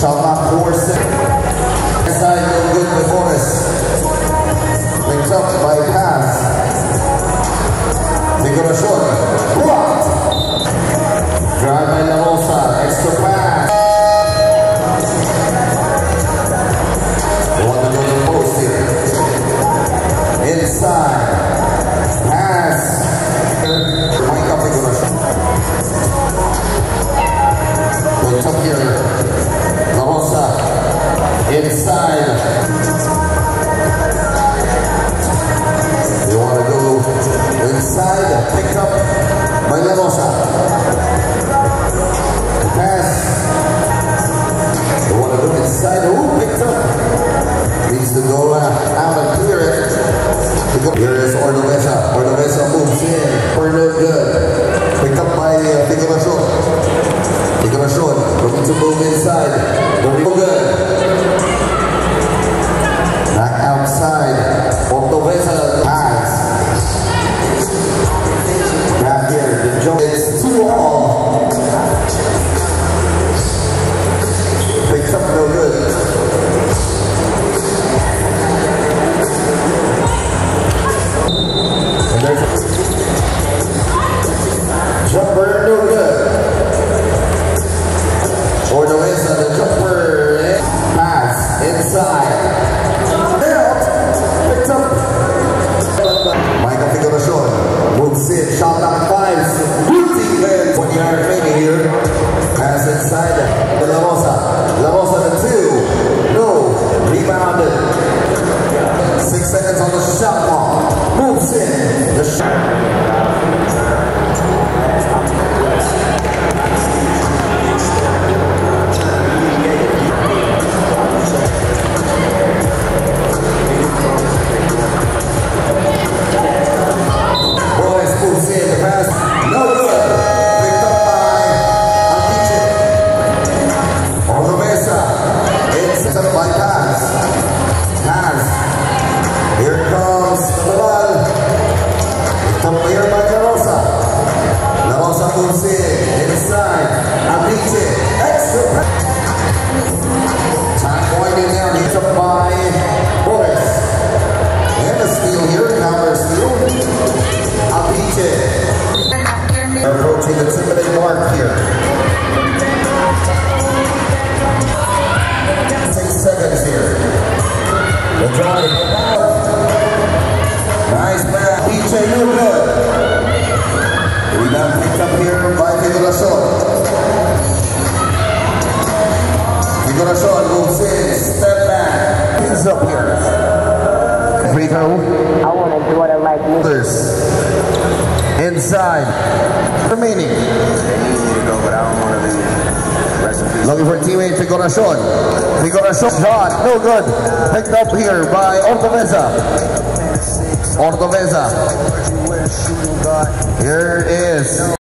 shall not force. sin. Inside no good before us. Linked up by paths. They go to short. Drive by Navosa. Extra pass. One to the post here. Inside. Pass. Mike up Nicolas. We'll up here. Here is Ordovesa. Ordovesa moves in. Pernod good. Picked up by uh, Pikachu. Michael ficando show. Você já tá It's a bypass. Pass. Figuracion moves in. Step back. He's up here. I want to do it like me. Inside. Remaining. They need me to go, but I don't want to leave. Rest in peace. Looking for teammate Figuracion. Figuracion shot. No good. Picked up here by Ortoveza. Ortoveza. Here is